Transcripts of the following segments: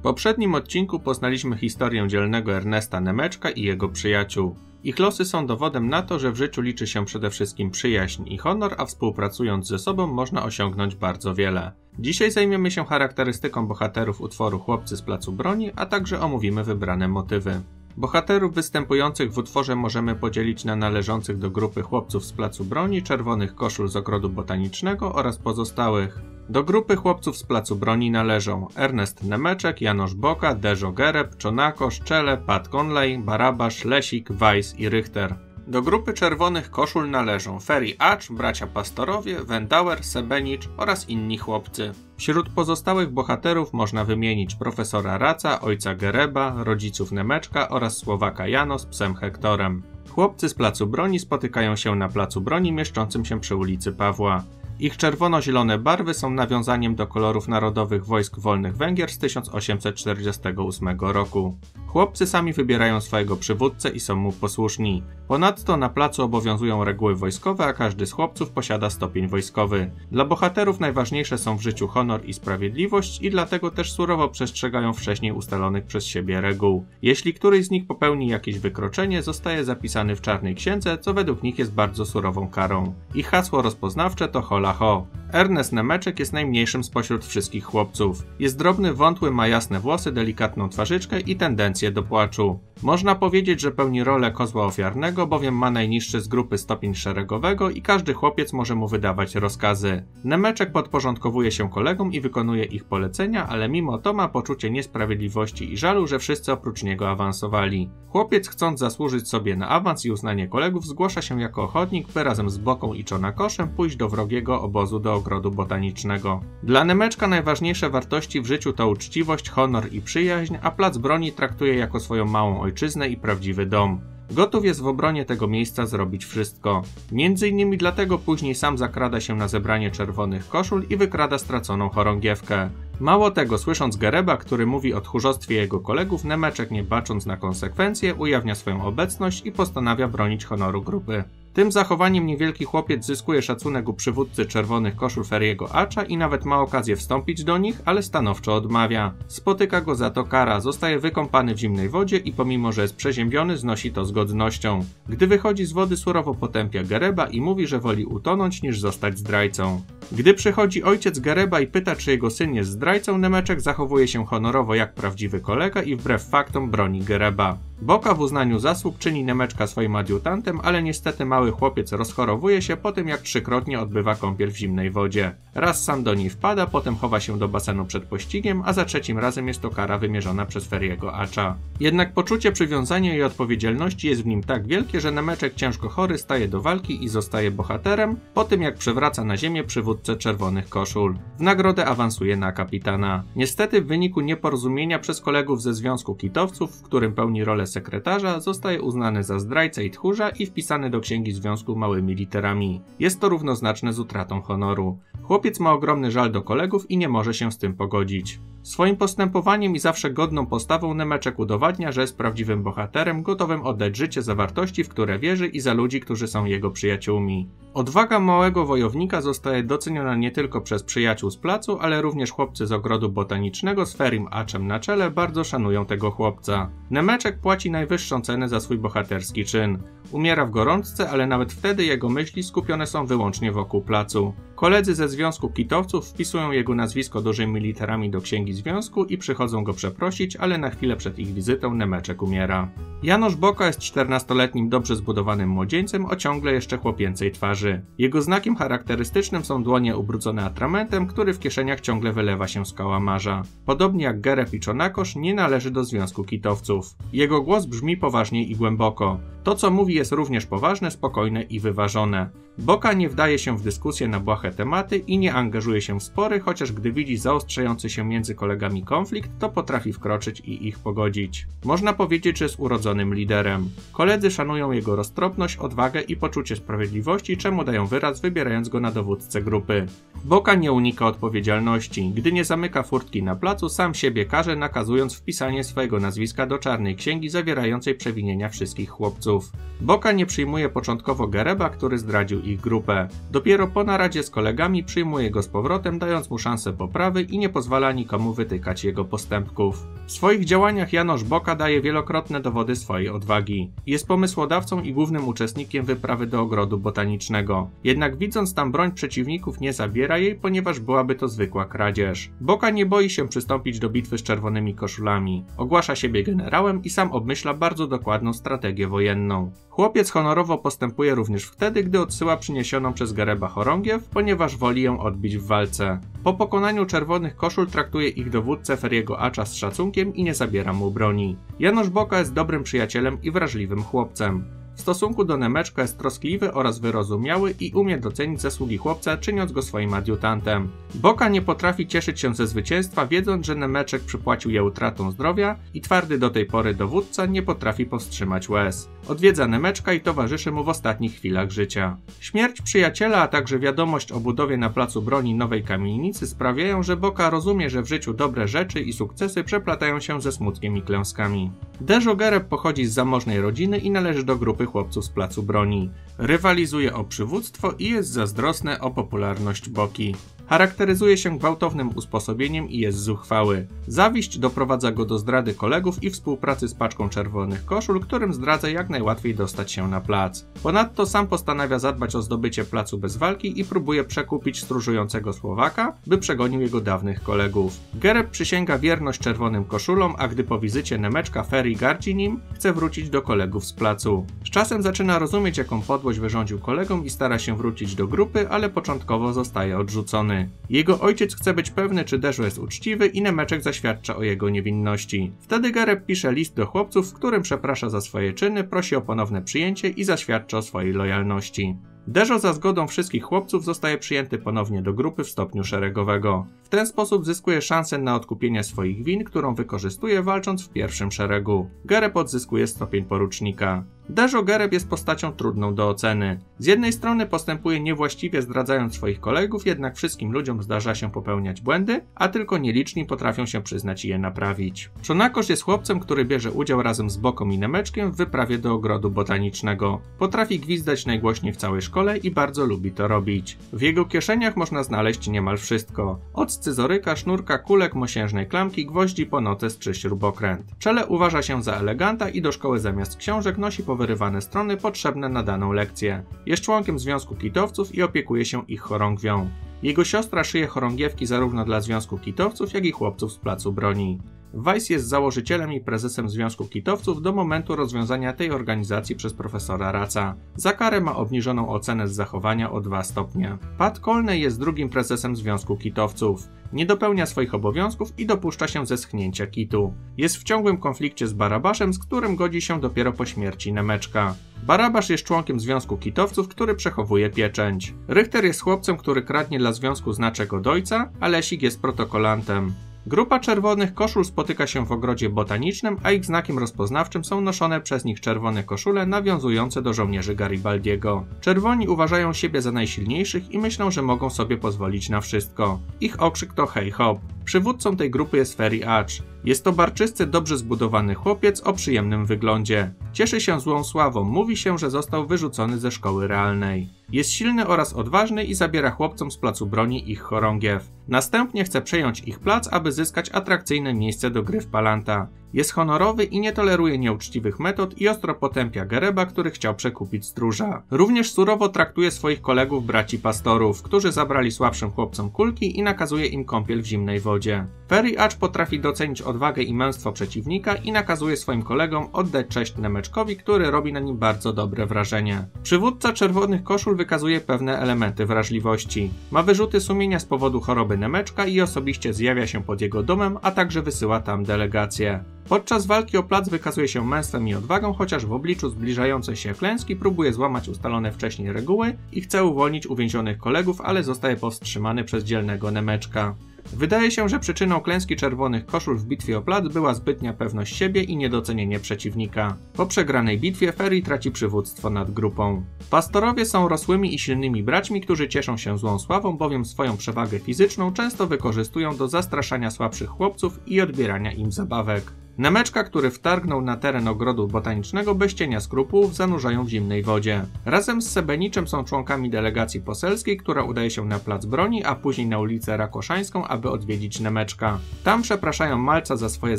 W poprzednim odcinku poznaliśmy historię dzielnego Ernesta Nemeczka i jego przyjaciół. Ich losy są dowodem na to, że w życiu liczy się przede wszystkim przyjaźń i honor, a współpracując ze sobą można osiągnąć bardzo wiele. Dzisiaj zajmiemy się charakterystyką bohaterów utworu Chłopcy z Placu Broni, a także omówimy wybrane motywy. Bohaterów występujących w utworze możemy podzielić na należących do grupy chłopców z Placu Broni, czerwonych koszul z Ogrodu Botanicznego oraz pozostałych. Do grupy chłopców z Placu Broni należą Ernest Nemeczek, Janosz Boka, Deżo Gereb, Czonako, Szczele, Pat Conley, Barabasz, Lesik, Weiss i Richter. Do grupy czerwonych koszul należą Ferry Acz, bracia Pastorowie, Wendauer, Sebenicz oraz inni chłopcy. Wśród pozostałych bohaterów można wymienić profesora Raca, ojca Gereba, rodziców Nemeczka oraz Słowaka Jano z psem Hektorem. Chłopcy z Placu Broni spotykają się na Placu Broni mieszczącym się przy ulicy Pawła. Ich czerwono-zielone barwy są nawiązaniem do kolorów narodowych wojsk wolnych Węgier z 1848 roku. Chłopcy sami wybierają swojego przywódcę i są mu posłuszni. Ponadto na placu obowiązują reguły wojskowe, a każdy z chłopców posiada stopień wojskowy. Dla bohaterów najważniejsze są w życiu honor i sprawiedliwość i dlatego też surowo przestrzegają wcześniej ustalonych przez siebie reguł. Jeśli któryś z nich popełni jakieś wykroczenie, zostaje zapisany w czarnej księdze, co według nich jest bardzo surową karą. Ich hasło rozpoznawcze to hola ho. Ernest Nemeczek jest najmniejszym spośród wszystkich chłopców. Jest drobny, wątły, ma jasne włosy, delikatną twarzyczkę i tendencję do płaczu. Można powiedzieć, że pełni rolę kozła ofiarnego, bowiem ma najniższy z grupy stopień szeregowego i każdy chłopiec może mu wydawać rozkazy. Nemeczek podporządkowuje się kolegom i wykonuje ich polecenia, ale mimo to ma poczucie niesprawiedliwości i żalu, że wszyscy oprócz niego awansowali. Chłopiec chcąc zasłużyć sobie na awans i uznanie kolegów zgłasza się jako ochotnik, by razem z Boką i Czonakoszem pójść do wrogiego obozu do ogrodu botanicznego. Dla Nemeczka najważniejsze wartości w życiu to uczciwość, honor i przyjaźń, a plac broni traktuje jako swoją małą ojczyznę i prawdziwy dom. Gotów jest w obronie tego miejsca zrobić wszystko. Między innymi dlatego później sam zakrada się na zebranie czerwonych koszul i wykrada straconą chorągiewkę. Mało tego, słysząc Gereba, który mówi o tchórzostwie jego kolegów, Nemeczek nie bacząc na konsekwencje, ujawnia swoją obecność i postanawia bronić honoru grupy. Tym zachowaniem niewielki chłopiec zyskuje szacunek u przywódcy czerwonych koszul Feriego Acza i nawet ma okazję wstąpić do nich, ale stanowczo odmawia. Spotyka go za to kara, zostaje wykąpany w zimnej wodzie i pomimo, że jest przeziębiony, znosi to z godnością. Gdy wychodzi z wody, surowo potępia Gereba i mówi, że woli utonąć niż zostać zdrajcą. Gdy przychodzi ojciec Gereba i pyta, czy jego syn jest zdrajcą, Nemeczek zachowuje się honorowo jak prawdziwy kolega i wbrew faktom broni Gereba. Boka w uznaniu zasług czyni Nemeczka swoim adiutantem, ale niestety mały chłopiec rozchorowuje się po tym, jak trzykrotnie odbywa kąpiel w zimnej wodzie. Raz sam do niej wpada, potem chowa się do basenu przed pościgiem, a za trzecim razem jest to kara wymierzona przez Feriego Acza. Jednak poczucie przywiązania i odpowiedzialności jest w nim tak wielkie, że Nemeczek ciężko chory staje do walki i zostaje bohaterem, po tym jak przewraca na ziemię przywódcę czerwonych koszul. W nagrodę awansuje na kapitana. Niestety w wyniku nieporozumienia przez kolegów ze Związku Kitowców, w którym pełni rolę sekretarza, zostaje uznany za zdrajcę i tchórza i wpisany do księgi związku małymi literami. Jest to równoznaczne z utratą honoru. Chłopiec ma ogromny żal do kolegów i nie może się z tym pogodzić. Swoim postępowaniem i zawsze godną postawą Nemeczek udowadnia, że jest prawdziwym bohaterem, gotowym oddać życie za wartości, w które wierzy i za ludzi, którzy są jego przyjaciółmi. Odwaga małego wojownika zostaje doceniona nie tylko przez przyjaciół z placu, ale również chłopcy z ogrodu botanicznego z Ferim Aczem na czele bardzo szanują tego chłopca. Nemeczek płaci najwyższą cenę za swój bohaterski czyn. Umiera w gorączce, ale nawet wtedy jego myśli skupione są wyłącznie wokół placu. Koledzy ze Związku Kitowców wpisują jego nazwisko dużymi literami do księgi związku i przychodzą go przeprosić, ale na chwilę przed ich wizytą Nemeczek umiera. Janosz Boka jest 14-letnim, dobrze zbudowanym młodzieńcem o ciągle jeszcze chłopięcej twarzy. Jego znakiem charakterystycznym są dłonie ubrudzone atramentem, który w kieszeniach ciągle wylewa się z kałamarza. Podobnie jak Gereb i Czonakosz, nie należy do Związku Kitowców. Jego głos brzmi poważnie i głęboko. To, co mówi, jest również poważne, spokojne i wyważone. Boka nie wdaje się w dyskusje na błahe tematy i nie angażuje się w spory, chociaż gdy widzi zaostrzający się między kolegami konflikt, to potrafi wkroczyć i ich pogodzić. Można powiedzieć, że jest urodzonym liderem. Koledzy szanują jego roztropność, odwagę i poczucie sprawiedliwości, czemu dają wyraz, wybierając go na dowódcę grupy. Boka nie unika odpowiedzialności. Gdy nie zamyka furtki na placu, sam siebie karze, nakazując wpisanie swojego nazwiska do czarnej księgi zawierającej przewinienia wszystkich chłopców. Boka nie przyjmuje początkowo Gereba, który zdradził ich grupę. Dopiero po naradzie z kolegami przyjmuje go z powrotem, dając mu szansę poprawy i nie pozwala nikomu wytykać jego postępków. W swoich działaniach Janosz Boka daje wielokrotne dowody swojej odwagi. Jest pomysłodawcą i głównym uczestnikiem wyprawy do ogrodu botanicznego. Jednak widząc tam broń przeciwników nie zabiera jej, ponieważ byłaby to zwykła kradzież. Boka nie boi się przystąpić do bitwy z czerwonymi koszulami. Ogłasza siebie generałem i sam obmyśla bardzo dokładną strategię wojenną. Chłopiec honorowo postępuje również wtedy, gdy odsyła przyniesioną przez Gareba chorągiew, ponieważ woli ją odbić w walce. Po pokonaniu czerwonych koszul traktuje ich dowódcę Feriego Acza z szacunkiem i nie zabiera mu broni. Janusz Boka jest dobrym przyjacielem i wrażliwym chłopcem. W stosunku do Nemeczka jest troskliwy oraz wyrozumiały i umie docenić zasługi chłopca, czyniąc go swoim adiutantem. Boka nie potrafi cieszyć się ze zwycięstwa, wiedząc, że Nemeczek przypłacił je utratą zdrowia i twardy do tej pory dowódca nie potrafi powstrzymać łez. Odwiedza Nemeczka i towarzyszy mu w ostatnich chwilach życia. Śmierć przyjaciela, a także wiadomość o budowie na placu broni nowej kamienicy sprawiają, że Boka rozumie, że w życiu dobre rzeczy i sukcesy przeplatają się ze smutkiem i klęskami. Dejo Gereb pochodzi z zamożnej rodziny i należy do grupy chłopców z placu broni. Rywalizuje o przywództwo i jest zazdrosny o popularność Boki. Charakteryzuje się gwałtownym usposobieniem i jest zuchwały. Zawiść doprowadza go do zdrady kolegów i współpracy z paczką czerwonych koszul, którym zdradza jak najłatwiej dostać się na plac. Ponadto sam postanawia zadbać o zdobycie placu bez walki i próbuje przekupić stróżującego Słowaka, by przegonił jego dawnych kolegów. Gereb przysięga wierność czerwonym koszulom, a gdy po wizycie Nemeczka Ferry gardzi nim, chce wrócić do kolegów z placu. Z czasem zaczyna rozumieć, jaką podłość wyrządził kolegom i stara się wrócić do grupy, ale początkowo zostaje odrzucony. Jego ojciec chce być pewny, czy Deżo jest uczciwy i Nemeczek zaświadcza o jego niewinności. Wtedy Gareb pisze list do chłopców, w którym przeprasza za swoje czyny, prosi o ponowne przyjęcie i zaświadcza o swojej lojalności. Deżo za zgodą wszystkich chłopców zostaje przyjęty ponownie do grupy w stopniu szeregowego. W ten sposób zyskuje szansę na odkupienie swoich win, którą wykorzystuje walcząc w pierwszym szeregu. Gereb odzyskuje stopień porucznika. Deżo Gereb jest postacią trudną do oceny. Z jednej strony postępuje niewłaściwie zdradzając swoich kolegów, jednak wszystkim ludziom zdarza się popełniać błędy, a tylko nieliczni potrafią się przyznać i je naprawić. Szonakosz jest chłopcem, który bierze udział razem z Boką i Nemeczkiem w wyprawie do ogrodu botanicznego. Potrafi gwizdać najgłośniej w całej szkole i bardzo lubi to robić. W jego kieszeniach można znaleźć niemal wszystko. Od scyzoryka, sznurka, kulek, mosiężnej klamki, gwoździ po notes czy śrubokręt. Czele uważa się za eleganta i do szkoły zamiast książek nosi powyrywane strony potrzebne na daną lekcję. Jest członkiem Związku Kitowców i opiekuje się ich chorągwią. Jego siostra szyje chorągiewki zarówno dla Związku Kitowców, jak i chłopców z placu broni. Weiss jest założycielem i prezesem Związku Kitowców do momentu rozwiązania tej organizacji przez profesora Raca. Za karę ma obniżoną ocenę z zachowania o 2 stopnie. Pat Colney jest drugim prezesem Związku Kitowców. Nie dopełnia swoich obowiązków i dopuszcza się zeschnięcia kitu. Jest w ciągłym konflikcie z Barabaszem, z którym godzi się dopiero po śmierci Nemeczka. Barabasz jest członkiem Związku Kitowców, który przechowuje pieczęć. Richter jest chłopcem, który kradnie dla Związku znaczek od ojca, a Lesik jest protokolantem. Grupa czerwonych koszul spotyka się w ogrodzie botanicznym, a ich znakiem rozpoznawczym są noszone przez nich czerwone koszule nawiązujące do żołnierzy Garibaldiego. Czerwoni uważają siebie za najsilniejszych i myślą, że mogą sobie pozwolić na wszystko. Ich okrzyk to hej hop. Przywódcą tej grupy jest Ferry Arch. Jest to barczysty, dobrze zbudowany chłopiec o przyjemnym wyglądzie. Cieszy się złą sławą, mówi się, że został wyrzucony ze szkoły realnej. Jest silny oraz odważny i zabiera chłopcom z placu broni ich chorągiew. Następnie chce przejąć ich plac, aby zyskać atrakcyjne miejsce do gry w Palanta. Jest honorowy i nie toleruje nieuczciwych metod i ostro potępia Gereba, który chciał przekupić stróża. Również surowo traktuje swoich kolegów braci pastorów, którzy zabrali słabszym chłopcom kulki i nakazuje im kąpiel w zimnej wodzie. Ferry Acz potrafi docenić odwagę i męstwo przeciwnika i nakazuje swoim kolegom oddać cześć Nemeczkowi, który robi na nim bardzo dobre wrażenie. Przywódca czerwonych koszul wykazuje pewne elementy wrażliwości. Ma wyrzuty sumienia z powodu choroby Nemeczka i osobiście zjawia się pod jego domem, a także wysyła tam delegacje. Podczas walki o plac wykazuje się męstwem i odwagą, chociaż w obliczu zbliżającej się klęski próbuje złamać ustalone wcześniej reguły i chce uwolnić uwięzionych kolegów, ale zostaje powstrzymany przez dzielnego Nemeczka. Wydaje się, że przyczyną klęski czerwonych koszul w bitwie o plac była zbytnia pewność siebie i niedocenienie przeciwnika. Po przegranej bitwie Ferry traci przywództwo nad grupą. Pastorowie są rosłymi i silnymi braćmi, którzy cieszą się złą sławą, bowiem swoją przewagę fizyczną często wykorzystują do zastraszania słabszych chłopców i odbierania im zabawek. Nemeczka, który wtargnął na teren ogrodu botanicznego bez cienia skrupułów, zanurzają w zimnej wodzie. Razem z Sebeniczem są członkami delegacji poselskiej, która udaje się na plac broni, a później na ulicę Rakoszańską, aby odwiedzić Nemeczka. Tam przepraszają Malca za swoje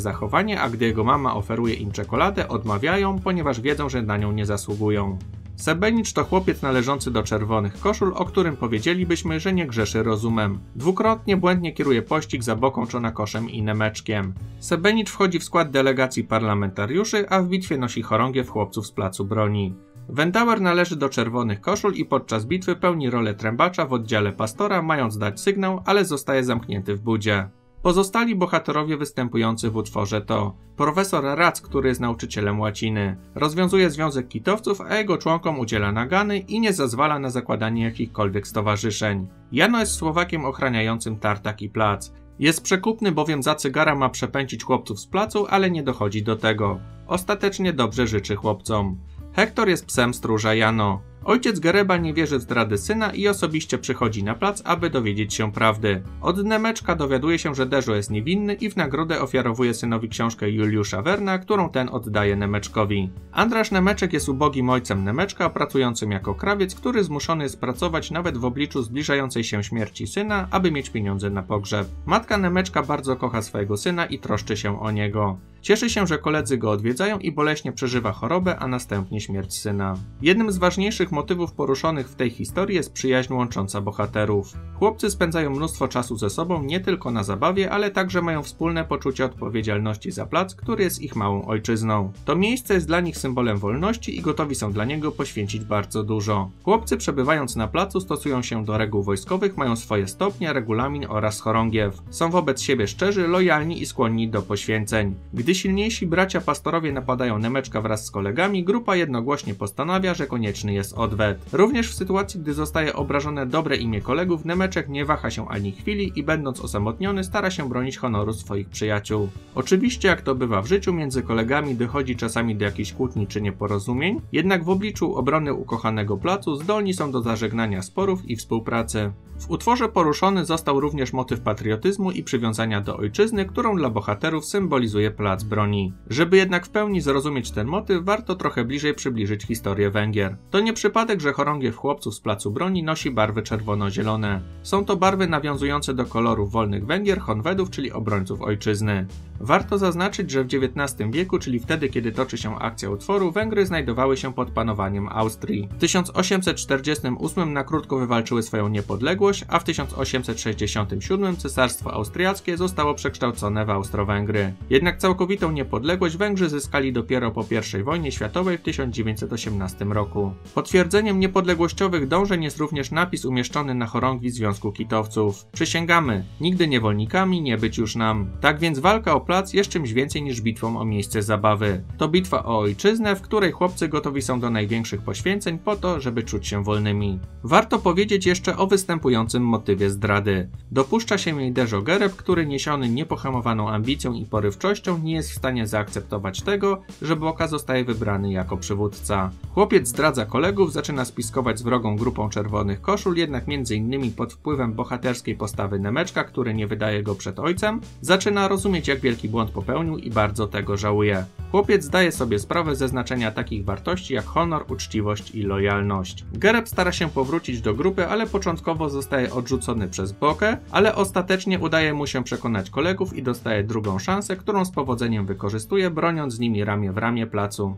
zachowanie, a gdy jego mama oferuje im czekoladę, odmawiają, ponieważ wiedzą, że na nią nie zasługują. Sebenicz to chłopiec należący do czerwonych koszul, o którym powiedzielibyśmy, że nie grzeszy rozumem. Dwukrotnie błędnie kieruje pościg za Boką Czonakoszem i Nemeczkiem. Sebenicz wchodzi w skład delegacji parlamentariuszy, a w bitwie nosi chorągiew chłopców z placu broni. Wendauer należy do czerwonych koszul i podczas bitwy pełni rolę trębacza w oddziale pastora, mając dać sygnał, ale zostaje zamknięty w budzie. Pozostali bohaterowie występujący w utworze to profesor Rac, który jest nauczycielem łaciny, rozwiązuje związek kitowców, a jego członkom udziela nagany i nie zezwala na zakładanie jakichkolwiek stowarzyszeń. Jano jest Słowakiem ochraniającym tartak i plac. Jest przekupny, bowiem za cygara ma przepędzić chłopców z placu, ale nie dochodzi do tego. Ostatecznie dobrze życzy chłopcom. Hektor jest psem stróża Jano. Ojciec Gereba nie wierzy w zdrady syna i osobiście przychodzi na plac, aby dowiedzieć się prawdy. Od Nemeczka dowiaduje się, że Deżo jest niewinny i w nagrodę ofiarowuje synowi książkę Juliusza Werna, którą ten oddaje Nemeczkowi. Andrasz Nemeczek jest ubogim ojcem Nemeczka, pracującym jako krawiec, który zmuszony jest pracować nawet w obliczu zbliżającej się śmierci syna, aby mieć pieniądze na pogrzeb. Matka Nemeczka bardzo kocha swojego syna i troszczy się o niego. Cieszy się, że koledzy go odwiedzają i boleśnie przeżywa chorobę, a następnie śmierć syna. Jednym z ważniejszych motywów poruszonych w tej historii jest przyjaźń łącząca bohaterów. Chłopcy spędzają mnóstwo czasu ze sobą nie tylko na zabawie, ale także mają wspólne poczucie odpowiedzialności za plac, który jest ich małą ojczyzną. To miejsce jest dla nich symbolem wolności i gotowi są dla niego poświęcić bardzo dużo. Chłopcy przebywając na placu stosują się do reguł wojskowych, mają swoje stopnie, regulamin oraz chorągiew. Są wobec siebie szczerzy, lojalni i skłonni do poświęceń. Gdy silniejsi bracia pastorowie napadają Nemeczka wraz z kolegami, grupa jednogłośnie postanawia, że konieczny jest odwet. Również w sytuacji, gdy zostaje obrażone dobre imię kolegów, Nemeczek nie waha się ani chwili i będąc osamotniony stara się bronić honoru swoich przyjaciół. Oczywiście, jak to bywa w życiu, między kolegami dochodzi czasami do jakichś kłótni czy nieporozumień, jednak w obliczu obrony ukochanego placu zdolni są do zażegnania sporów i współpracy. W utworze poruszony został również motyw patriotyzmu i przywiązania do ojczyzny, którą dla bohaterów symbolizuje plac broni. Żeby jednak w pełni zrozumieć ten motyw, warto trochę bliżej przybliżyć historię Węgier. To nie przypadek, że chorągiew chłopców z placu broni nosi barwy czerwono-zielone. Są to barwy nawiązujące do kolorów wolnych Węgier, Honwedów, czyli obrońców ojczyzny. Warto zaznaczyć, że w XIX wieku, czyli wtedy, kiedy toczy się akcja utworu, Węgry znajdowały się pod panowaniem Austrii. W 1848 na krótko wywalczyły swoją niepodległość, a w 1867 Cesarstwo Austriackie zostało przekształcone w Austro-Węgry. Jednak całkowitą niepodległość Węgrzy zyskali dopiero po I wojnie światowej w 1918 roku. Potwierdzeniem niepodległościowych dążeń jest również napis umieszczony na chorągwi Związku Kitowców. Przysięgamy, nigdy niewolnikami nie być już nam. Tak więc walka o plac jest czymś więcej niż bitwą o miejsce zabawy. To bitwa o ojczyznę, w której chłopcy gotowi są do największych poświęceń po to, żeby czuć się wolnymi. Warto powiedzieć jeszcze o występującym motywie zdrady. Dopuszcza się jej Dejo Gereb, który niesiony niepohamowaną ambicją i porywczością nie jest w stanie zaakceptować tego, że Boka zostaje wybrany jako przywódca. Chłopiec zdradza kolegów, zaczyna spiskować z wrogą grupą czerwonych koszul, jednak innymi pod wpływem bohaterskiej postawy Nemeczka, który nie wydaje go przed ojcem, zaczyna rozumieć jak wielki błąd popełnił i bardzo tego żałuje. Chłopiec zdaje sobie sprawę ze znaczenia takich wartości jak honor, uczciwość i lojalność. Gereb stara się powrócić do grupy, ale początkowo zostaje odrzucony przez Bokę, ale ostatecznie udaje mu się przekonać kolegów i dostaje drugą szansę, którą z powodzeniem wykorzystuje, broniąc z nimi ramię w ramię placu.